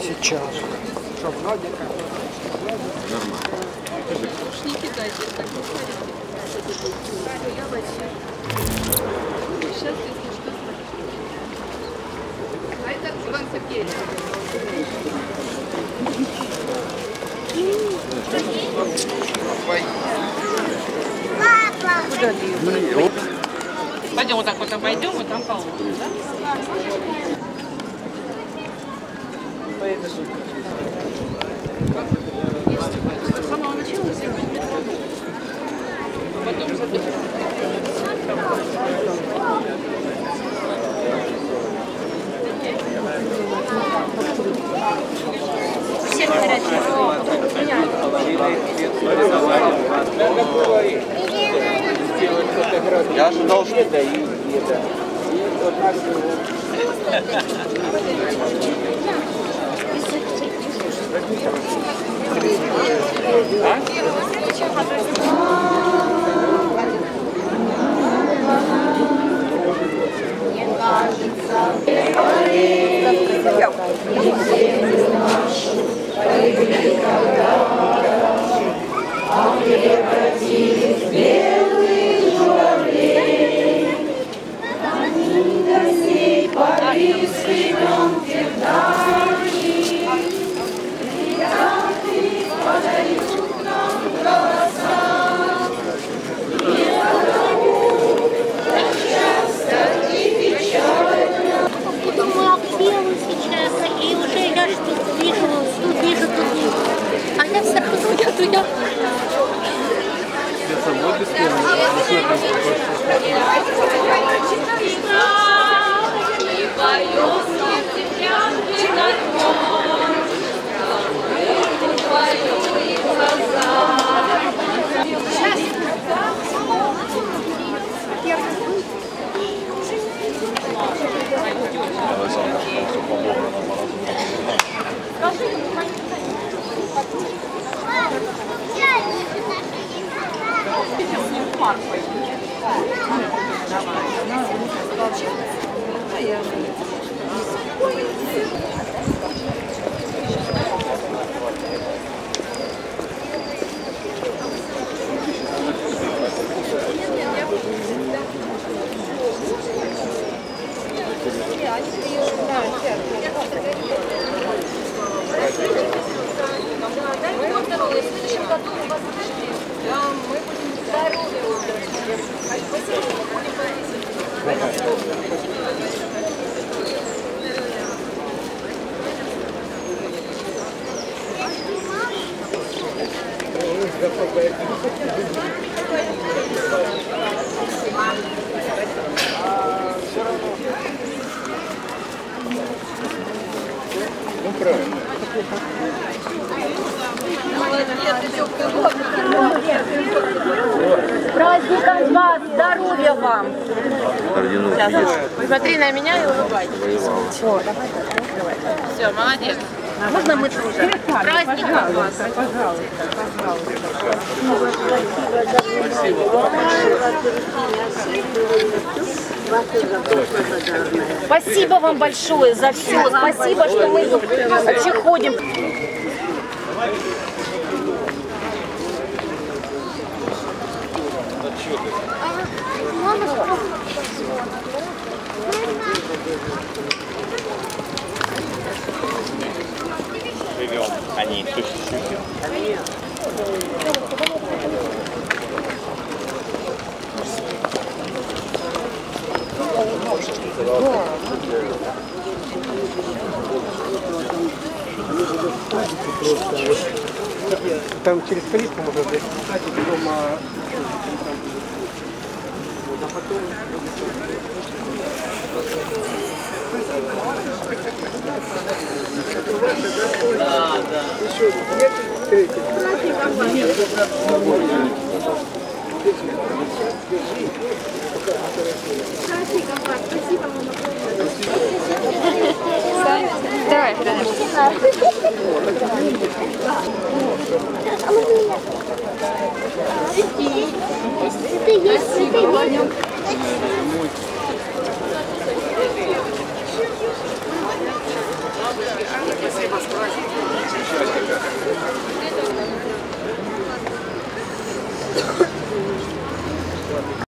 Сейчас. Что, много как? Нормально. Не кидайте, так не Сейчас, если что, А это Иван Сергеевич. Папа! Куда ты? Пойдем вот так вот обойдем, и там положим, да? С самого начала сделать. Потом Я ожидал, что да, и это. И вот Paris, Friedland, Verdade. Давай, она уже сказала. году у вас мы будем здоровы. Спасибо. С праздником вас! Здоровья вам! Сейчас, посмотри на меня и улыбайся. Все, молодец. Можно мы тоже? С праздником вас! Спасибо вам большое за все. Спасибо, что мы вообще ходим. Они чуть-чуть. Там через калитку можно кстати, потом... а, потом... Да, да. Еще нет третий. Давай, Это есть, это есть.